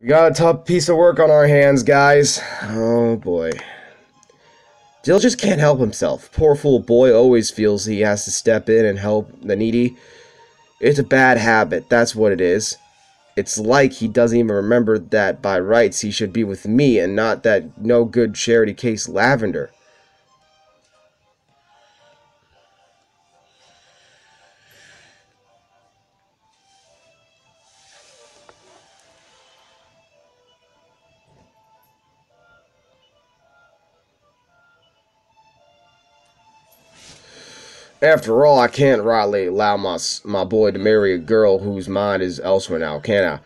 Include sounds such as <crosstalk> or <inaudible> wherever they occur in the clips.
We got a tough piece of work on our hands, guys. Oh boy. Dill just can't help himself. Poor fool boy always feels he has to step in and help the needy. It's a bad habit, that's what it is. It's like he doesn't even remember that by rights he should be with me and not that no good charity case Lavender. After all, I can't rightly allow my my boy to marry a girl whose mind is elsewhere now, can I?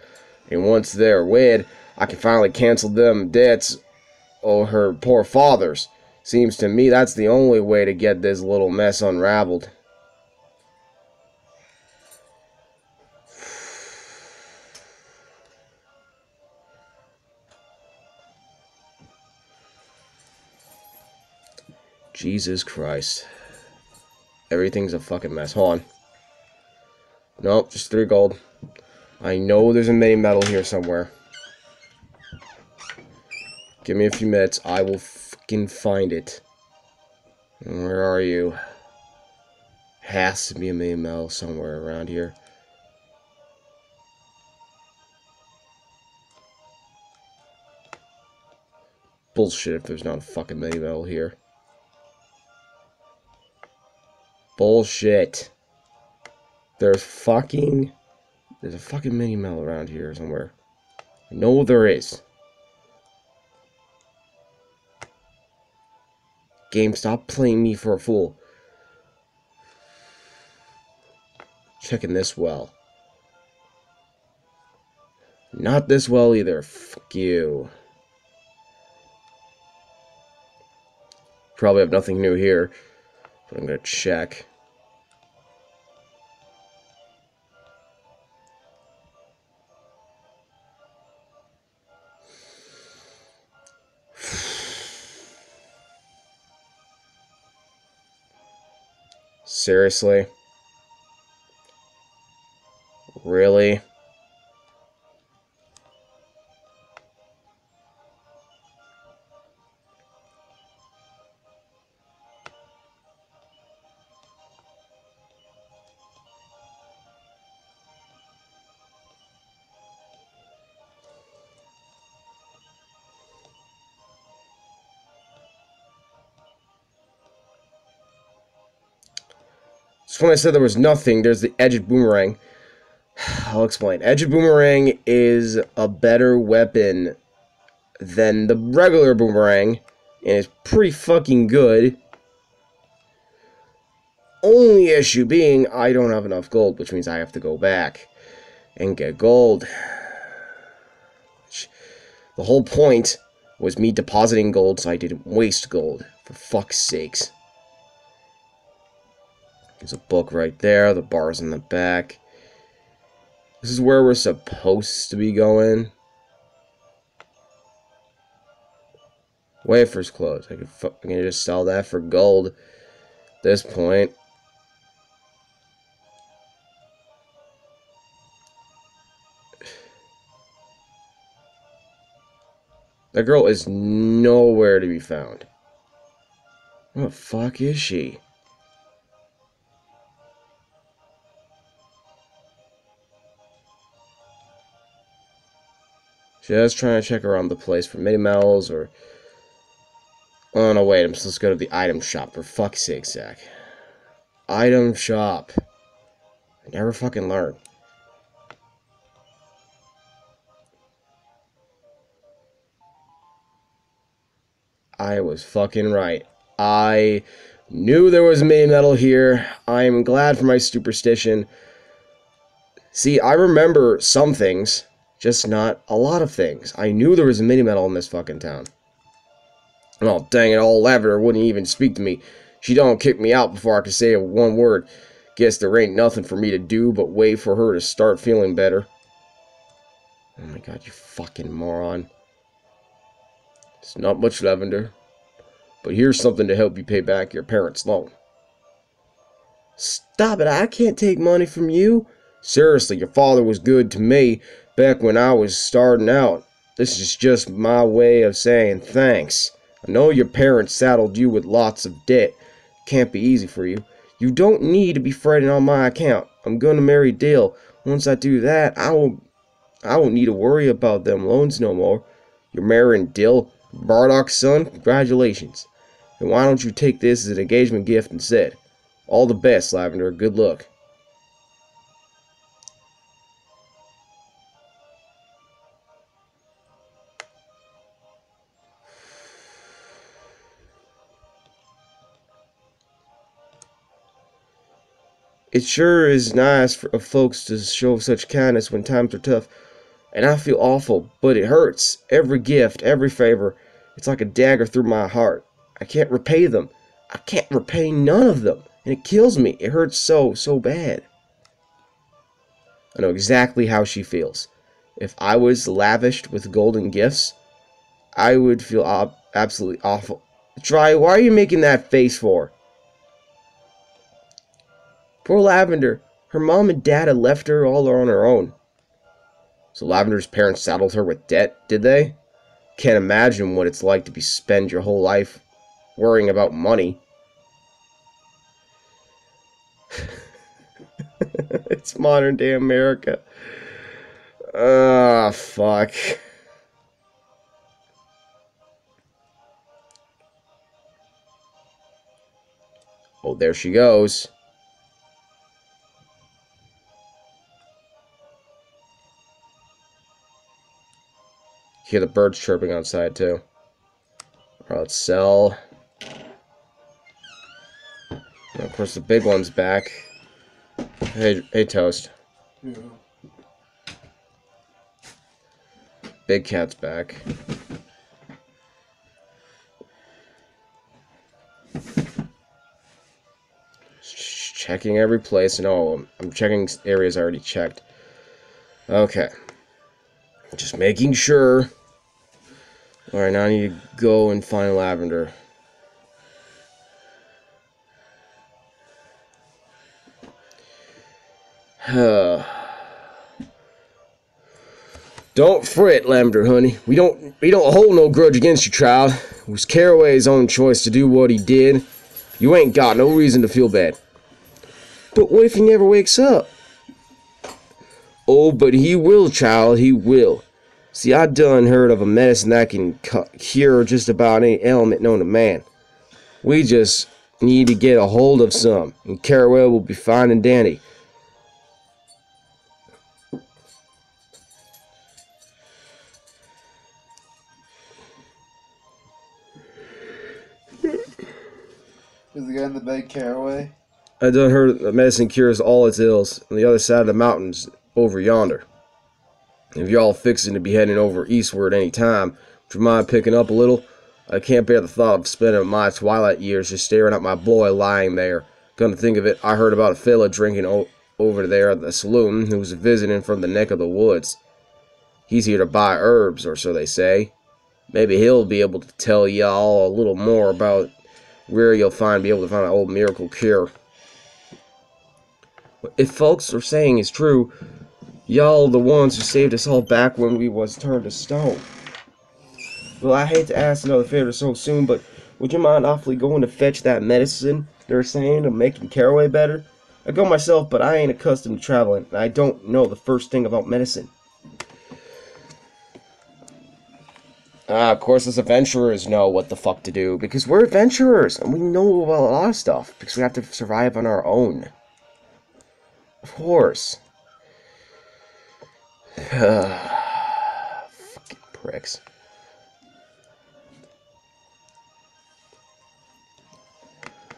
And once they're wed, I can finally cancel them debts or her poor father's. Seems to me that's the only way to get this little mess unraveled. <sighs> Jesus Christ. Everything's a fucking mess. Hold on. Nope, just three gold. I know there's a mini medal here somewhere. Give me a few minutes. I will fucking find it. Where are you? Has to be a mini medal somewhere around here. Bullshit if there's not a fucking mini medal here. Bullshit. There's fucking... There's a fucking mini medal around here somewhere. I know there is. Game, stop playing me for a fool. Checking this well. Not this well either. Fuck you. Probably have nothing new here. But I'm to check. Seriously? So when I said there was nothing, there's the edged boomerang. <sighs> I'll explain. Edged boomerang is a better weapon than the regular boomerang, and it's pretty fucking good. Only issue being, I don't have enough gold, which means I have to go back and get gold. <sighs> The whole point was me depositing gold so I didn't waste gold, for fuck's sakes. There's a book right there. The bar's in the back. This is where we're supposed to be going. Wafers closed. I I can just sell that for gold at this point. That girl is nowhere to be found. What the fuck is she? Just trying to check around the place for mini medals or... Oh, no, wait. I'm supposed to go to the item shop. For fuck's sake, Zach. Item shop. I never fucking learn. I was fucking right. I knew there was mini medal here. I'm glad for my superstition. See, I remember some things just not a lot of things. I knew there was a mini medal in this fucking town. Oh, dang it, all Lavender wouldn't even speak to me. She don't kick me out before I could say one word. Guess there ain't nothing for me to do but wait for her to start feeling better. Oh my god, you fucking moron. It's not much lavender. But here's something to help you pay back your parents' loan. Stop it, I can't take money from you. Seriously, your father was good to me back when I was starting out. This is just my way of saying thanks. I know your parents saddled you with lots of debt. Can't be easy for you. You don't need to be fretting on my account. I'm gonna marry Dill. Once I do that, I won't I won't need to worry about them loans no more. You're marrying Dill, Bardock's son? Congratulations. And why don't you take this as an engagement gift instead? All the best, Lavender. Good luck. It sure is nice for folks to show such kindness when times are tough. And I feel awful, but it hurts. Every gift, every favor, it's like a dagger through my heart. I can't repay them. I can't repay none of them. And it kills me. It hurts so, so bad. I know exactly how she feels. If I was lavished with golden gifts, I would feel absolutely awful. Try, why are you making that face for? Poor Lavender. Her mom and dad had left her all on her own. So Lavender's parents saddled her with debt, did they? Can't imagine what it's like to be spend your whole life worrying about money. <laughs> it's modern day America. Ah, fuck. Oh, there she goes. Hear the birds chirping outside too. Alright, let's sell. And of course, the big one's back. Hey, hey, Toast. Yeah. Big cat's back. Just checking every place. No, I'm checking areas I already checked. Okay. Just making sure. Alright, now I need to go and find Lavender. <sighs> don't fret, Lavender, honey. We don't we don't hold no grudge against you, child. It was Caraway's own choice to do what he did. You ain't got no reason to feel bad. But what if he never wakes up? Oh, but he will, child, he will. See, I done heard of a medicine that can cure just about any ailment known to man. We just need to get a hold of some, and Caraway will be fine and dandy. Is the guy in the bed Caraway? I done heard that medicine cures all its ills on the other side of the mountains over yonder. If y'all fixing to be heading over eastward any time, would you mind picking up a little? I can't bear the thought of spending my twilight years just staring at my boy lying there. Gonna think of it, I heard about a fella drinking over there at the saloon who was visiting from the neck of the woods. He's here to buy herbs, or so they say. Maybe he'll be able to tell y'all a little more about where you'll find be able to find an old miracle cure. If folks are saying is true, Y'all the ones who saved us all back when we was turned to stone. Well, I hate to ask another favor so soon, but would you mind awfully going to fetch that medicine they're saying to making Caraway better? I go myself, but I ain't accustomed to traveling, and I don't know the first thing about medicine. Ah, of course, us adventurers know what the fuck to do, because we're adventurers, and we know about a lot of stuff, because we have to survive on our own. Of course. <sighs> Fucking pricks.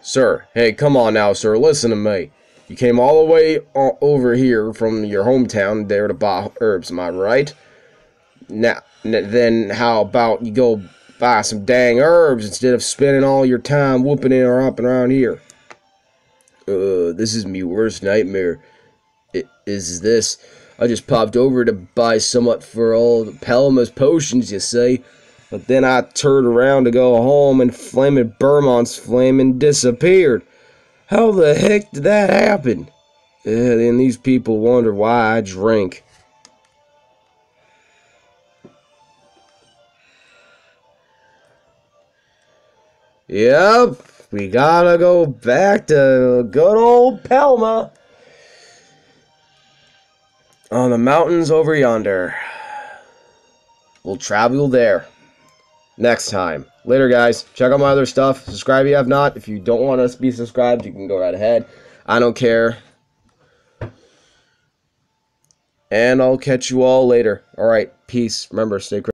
Sir, hey, come on now, sir. Listen to me. You came all the way over here from your hometown there to buy herbs, am I right? Now, then how about you go buy some dang herbs instead of spending all your time whooping or up around here? Uh, this is me worst nightmare. Is this? I just popped over to buy somewhat for old Palma's potions, you see. But then I turned around to go home and Flaming Burmont's flaming disappeared. How the heck did that happen? Yeah, then these people wonder why I drink. Yep, we gotta go back to good old Palma. On the mountains over yonder. We'll travel there next time. Later, guys. Check out my other stuff. Subscribe if you have not. If you don't want us to be subscribed, you can go right ahead. I don't care. And I'll catch you all later. All right. Peace. Remember, stay crazy.